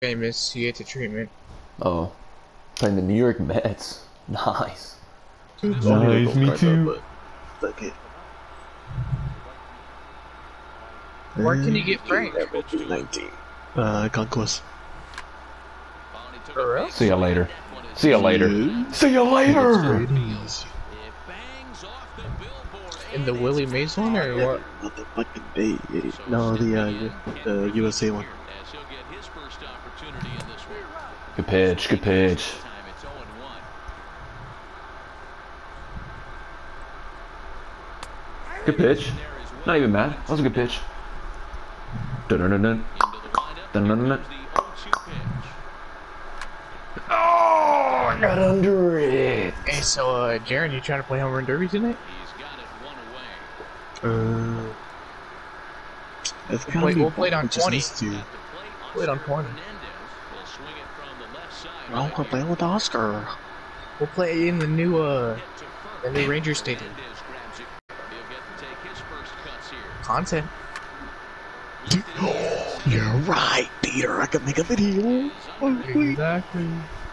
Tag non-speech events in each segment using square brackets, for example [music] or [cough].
famous. He get the treatment. Oh, playing the New York Mets. [laughs] Nice. Nice, me too. Fuck it. Where can you get Frank? 19. Uh, Conquest. See ya later. See ya later. See ya later. In the Willie Mays one or what? Not the fucking day. No, the, uh, the USA one. Good pitch. Good pitch. Good pitch. Not even mad. That was a good pitch. Dun dun dun dun. Dun dun dun dun. Oh, I got under it. Hey, so, uh, Jaron, you trying to play home run derby tonight? Uh, it's We'll kind play- we'll play it on 20. To. Play it on 20. I want to play with Oscar. We'll play in the new, uh, the new Ranger Stadium. Content. [gasps] You're right, Peter. I could make a video. Exactly.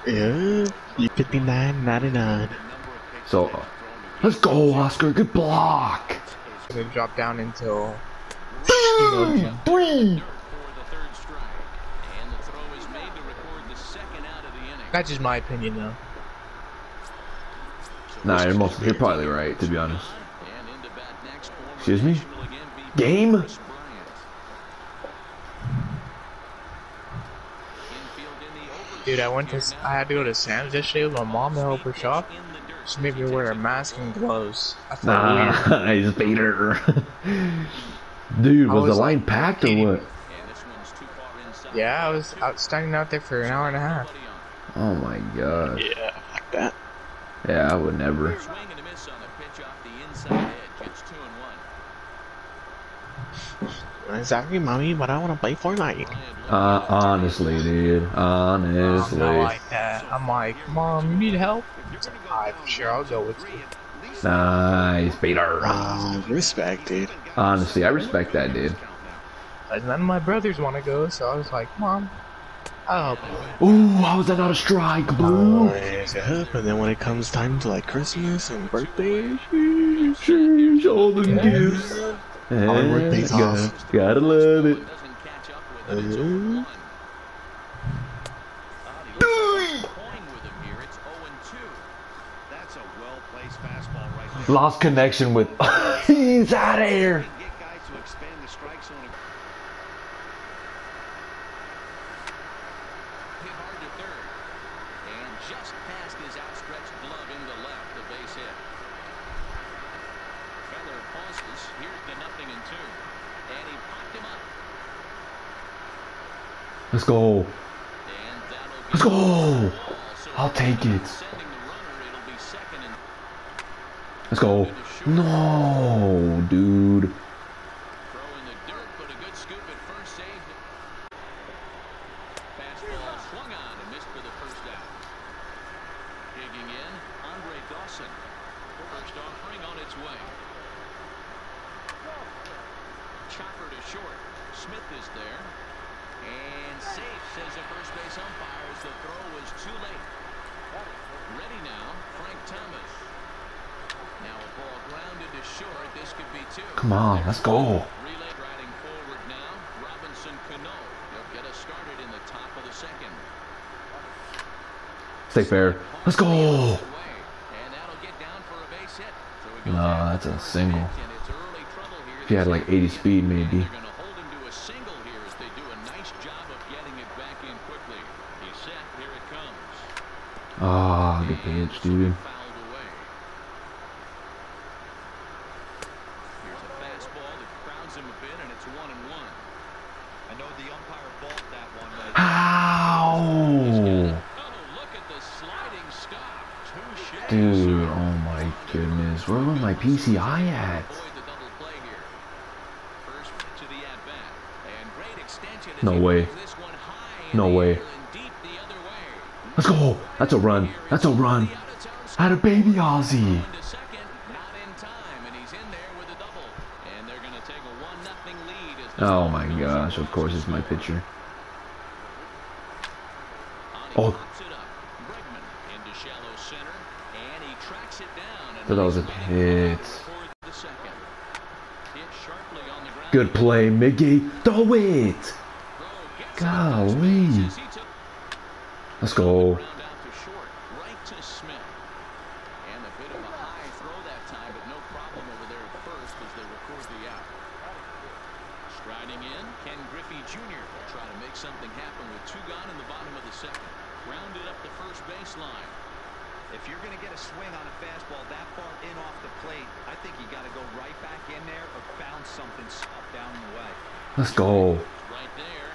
Yeah. You fifty nine ninety nine. So, uh, let's go, Oscar. Good block. Gonna drop down until. Three. That's just my opinion, though. Nah, you're, most, you're probably right, to be honest. Excuse me? Game? Dude, I went to. I had to go to Sam's yesterday with my mom to help her shop. She made me wear a mask and gloves. I felt weird. [laughs] Nice, Peter. Dude, was, was the line packed or what? Yeah, I was out standing out there for an hour and a half. Oh my god. Yeah, like that. Yeah, I would never. Exactly, mommy, but I want to play Fortnite. Uh, honestly, dude. Honestly. I'm Honestly. not like that. I'm like, mom, you need help? She's like, Alright, sure, I'll go with you. Nice, Peter. Uh, respect, dude. Honestly, I respect that, dude. None of my brothers want to go, so I was like, mom, I'll help you. Ooh, how was that not a strike, Blue? Always up, and then when it comes time to like Christmas and birthdays, Sheesh, all them gifts. All the work pays Yeah, off. Gotta love it. uh, Lost connection with. [laughs] He's out of here. Let's go. Let's go. I'll take it. Let's go. No, dude. Digging in, Andre Dawson. First offering on its way. Chopper to short. Smith is there. And safe, says the first base umpire, as the throw was too late. Ready now, Frank Thomas. Now a ball grounded to short. This could be two. Come on, let's go. Relay riding forward now. Robinson Cano. They'll get us started in the top of the second. Stay fair. Let's go. And that'll get down for a base hit. So he goes No, that's a single. pitch, and it's early. If you had like 80 speed, maybe. They're going to hold him to a single here as they do a nice job of getting it back in quickly. He's set. Here it comes. Ah, good pitch, dude. Fouled away. Here's a fastball that crowds him a bit, and it's one and one. I know the umpire balked that one. How? Oh, look at the sliding stop. Touche. Dude, oh my goodness. Where was my PCI at? Avoid the double play here. First pitch of the at-bat. And great extension as No way. moves this one high in No way. air and deep the other way. Let's go. That's a run. That's a run. Had a baby Ozzie. Into second, not in time, and he's in there with a double. And they're going to take a 1-0 lead as the Oh my gosh, of course it's my pitcher. Oh. oh. pops it up. Bregman into shallow center, and he tracks it down. And Thought that was a hit. record the second. Hit sharply on the ground. Good play, Mickey. Throw it. Golly. it. He took Let's go. Ground out to short, right to Smith. And a bit of a high throw that time, but no problem over there at first as they record the out. Striding in, Ken Griffey Jr. will try to make something happen with two gone in the bottom of the second. Rounded up the first baseline. If you're going to get a swing on a fastball that far in off the plate, I think you got to go right back in there or found something soft down the way. Let's go. Right there.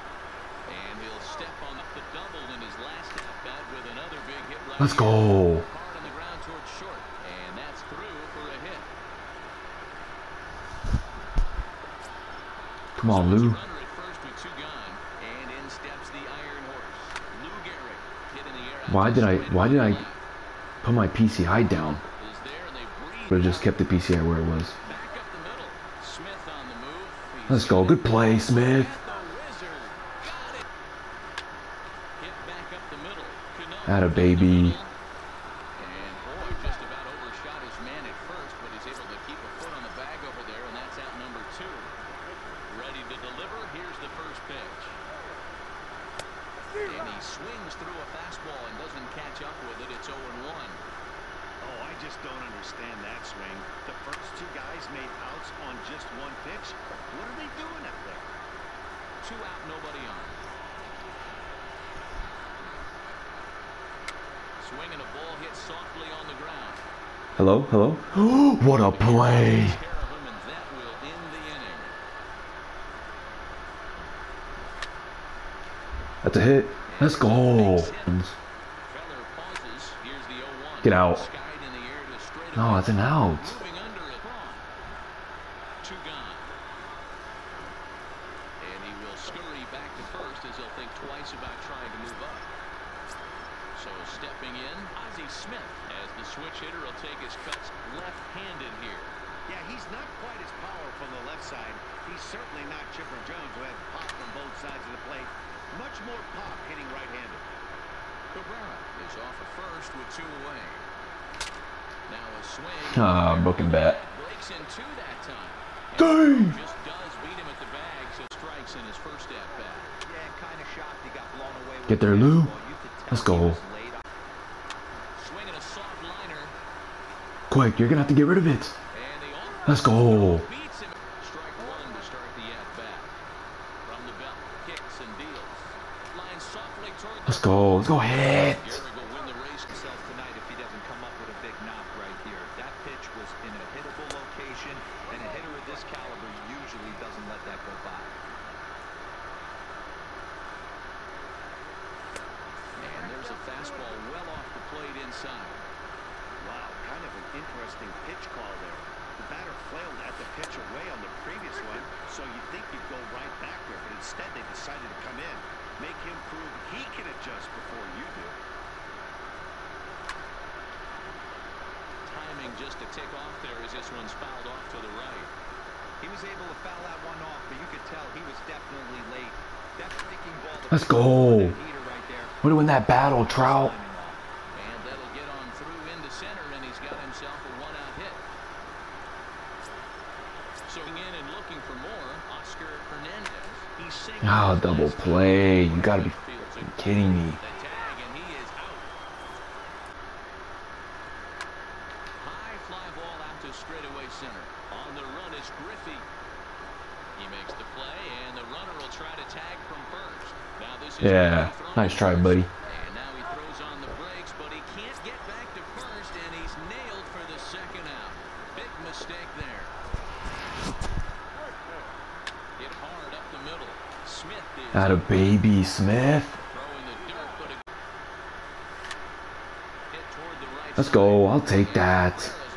And he'll step on up the double in his last at bat with another big hit right Let's go. Hard on the ground towards short. And that's through for a hit. Come on, Lou. Runner at first with two gone, and in steps the Iron Horse. Lou Gehrig hit in the on, Lou. Why did I? Why did I put my PCI down? But just kept the PCI where it was. Let's go. Good play, Smith. at the Wizard. Got it. Hit back up the middle. Cano Atta to the baby. middle. And boy, just about overshot his man at first, but he's able to keep a foot on the bag over there, and that's out number two. Ready to deliver. Here's the first pitch. And he swings through a fastball and doesn't catch up with it. It's 0-1. Oh, I just don't understand that swing. The first two guys made outs on just one pitch. What are they doing up there? Two out, nobody on. Swinging a ball hit softly on the ground. Hello, hello. [gasps] what a play. Takes care of him, and that will end the inning. That's a hit. Let's go. Feller pauses. Here's the 0-1. Get out. Skied in the air to straight No, away. it's an out. Moving under it. Wrong. Two gone. And he will scurry back to first as he'll think twice about trying to move up. So stepping in, Ozzie Smith as the switch hitter will take his cuts left-handed here. Yeah, he's not quite as powerful on the left side. He's certainly not Chipper Jones, who had pop from both sides of the plate. Much more pop hitting right-handed. Cabrera is off at first with two away. Now a swing. Ah, broken bat. Breaks in two that time. Dang. Just does beat him at the bag, so strikes in his first at bat. Yeah, kind of shocked he got blown away with Get there, the Lou. fastball. You could tell Let's go. was laid up. Swinging a soft liner, Quick, you're gonna have to get rid of it. and the offer Let's go. beats him. Strike one to start the at bat. From the belt, kicks and deals. Line softly toward the Let's go. Let's go hit. Gehrig will win the race himself tonight if he doesn't come up with a big knock right here. That pitch was in a hittable location, and a hitter of this caliber usually doesn't let that go by. And there's a fastball well off the plate inside. Wow, kind of an interesting pitch call there. The batter flailed at the pitch away on the previous one, so you'd think you'd go right back there, but instead they decided to come in, make him prove he can adjust before you do. Timing just to tick off there as this one's fouled off to the right. He was able to foul that one off, but you could tell he was definitely late. That breaking ball. Let's go. on that heater right there. We're doing that battle, Trout. Timing off. And that'll get on through into center, and he's got himself a one-out hit. Swing in and looking for more, Oscar Hernandez. He's singled Ah, his double last time. play. You gotta be Fields a kidding me. The tag, and he is out. High fly ball out to straightaway center. On the run is Griffey. He makes the play, and the runner will try to tag from first. Now this is Yeah, nice try, buddy. And now he throws on the brakes, but he can't get back to first, and he's nailed for the second out. Big mistake there. Hit hard up the middle. Smith is Out of baby Smith. throwing the dirt, but it hit toward the right Let's go. I'll take that. Cabrera's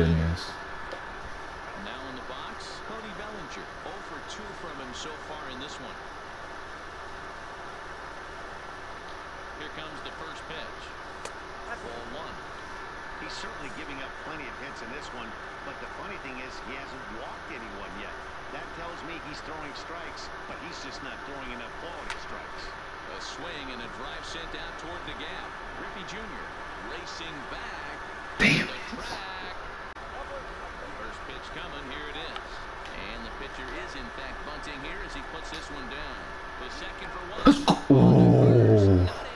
gonna have chance in this one, but the funny thing is he hasn't walked anyone yet. That tells me he's throwing strikes, but he's just not throwing enough quality strikes. A swing and a drive sent out toward the gap. Griffey Jr. racing back. Damn it. First pitch coming, here it is. And the pitcher is in fact bunting here as he puts this one down. The second for one. Oh.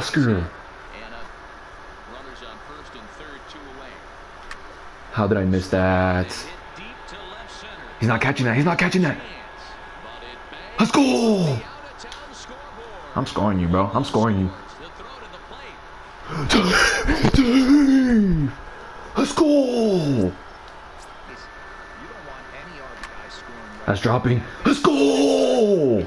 Oscar. How did I miss that? He's not catching that. He's not catching that. Let's go. I'm scoring you, bro. I'm scoring you. [gasps] Let's go. That's dropping. Let's go.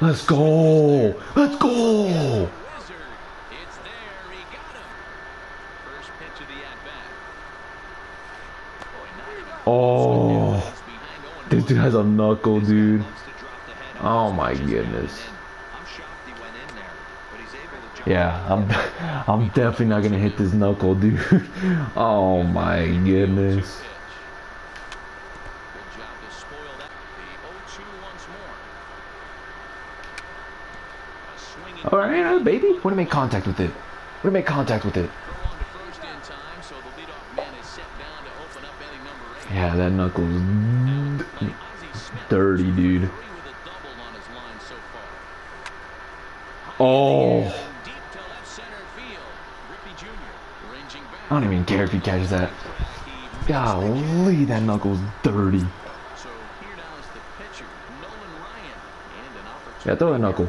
Let's go. Let's go. Oh, this dude has a knuckle, dude. Oh my goodness. Yeah, I'm [laughs] I'm definitely not gonna hit this knuckle, dude. [laughs] Oh my goodness. good, baby. We're going to make contact with it. We're going to make contact with it. Yeah, that knuckle's dirty, dude. Oh. I don't even care if he catches that. Golly, that knuckle's dirty. Yeah, throw that knuckle.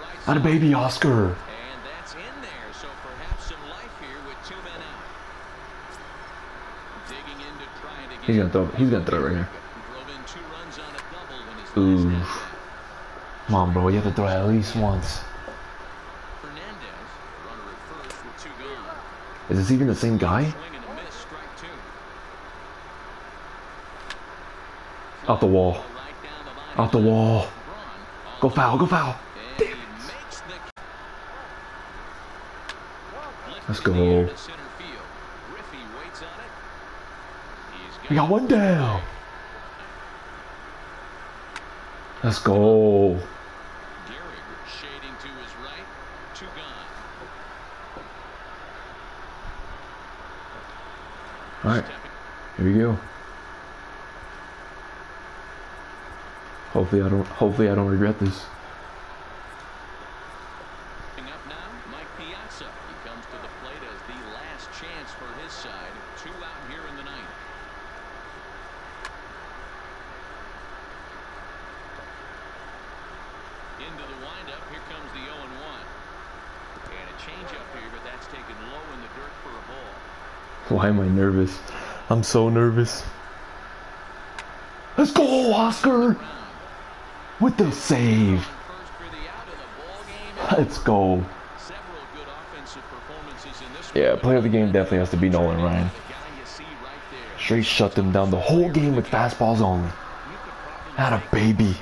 Not a baby Oscar. And that's in there, so perhaps some life here with two men out. Digging in to try it again. He's gonna throw. He's gonna throw it right here. Drove in two runs on a double in his Oof. Come on, bro. You have to throw it at least once. Hernandez, runner at first with two gone. Is this even the same guy? Swing and a miss, strike two. Out the wall. Right down the line. Out the wall. Go foul. Go foul. and he makes the Let's Lifted in the air go. to center field. Griffey waits on it. He's We got one down. Let's go. Gehrig shading to his right. Two gone. All right. Here we go. Hopefully I don't. Hopefully I don't regret this. Stepping up now, Mike Piazza. He comes to the plate as the last chance for his side. Two out here in the ninth. Into the windup. Here comes the 0 and 1. And a changeup here, but that's taken low in the dirt for a ball. Why am I nervous? I'm so nervous. Let's go, Oscar! With the save. Let's go. Yeah, player of the game definitely has to be Nolan Ryan. Straight shut them down the whole game with fastballs only. Had a baby.